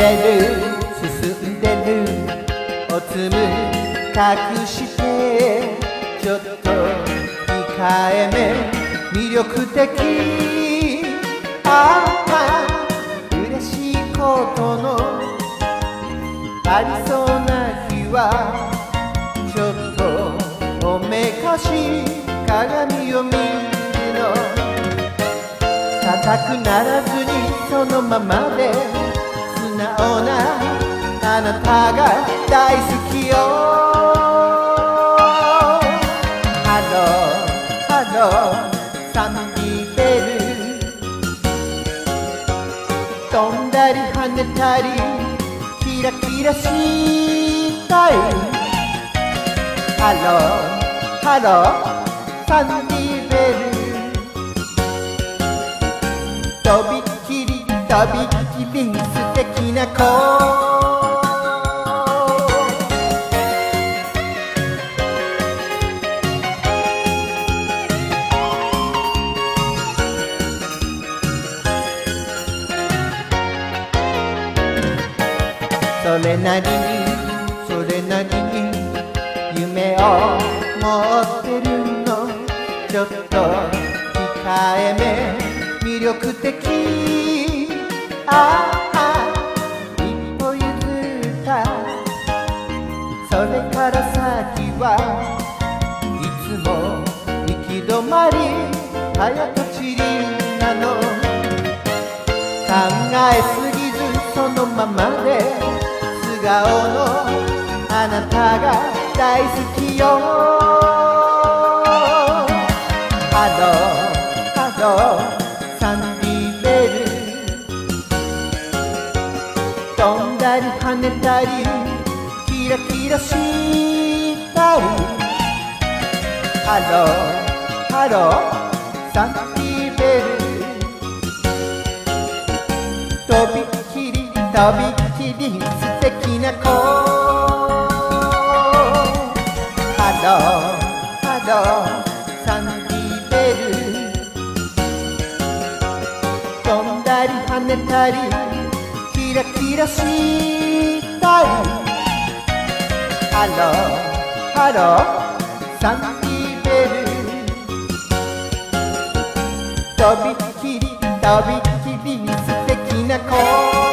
でる進んでる。おつむ隠してちょっと控えめ魅力的。ああ嬉しいことのありそうな日はちょっとおめかし鏡を見るの。硬くならずにそのままでなあなたが大好きよ。ハローハローサンディベル飛んだり跳ねたりキラキラしたい。ハローハローサンディベルとびっきりとびっきり敵な子それなりにそれなりに夢を持ってるのちょっと控えめ魅力的ああそれから先はいつも行き止まり早とちりなの。考えすぎずそのままで素顔のあなたが大好きよ。ハローハローサンディベル飛んだり跳ねたりキラキラしたハローハローサンディベル。とびっきりとびっきり素敵な子。ハローハローサンディベル。飛んだり跳ねたりキラキラしたりハローハロー。サンディベル。とびっきりとびっきり素敵な声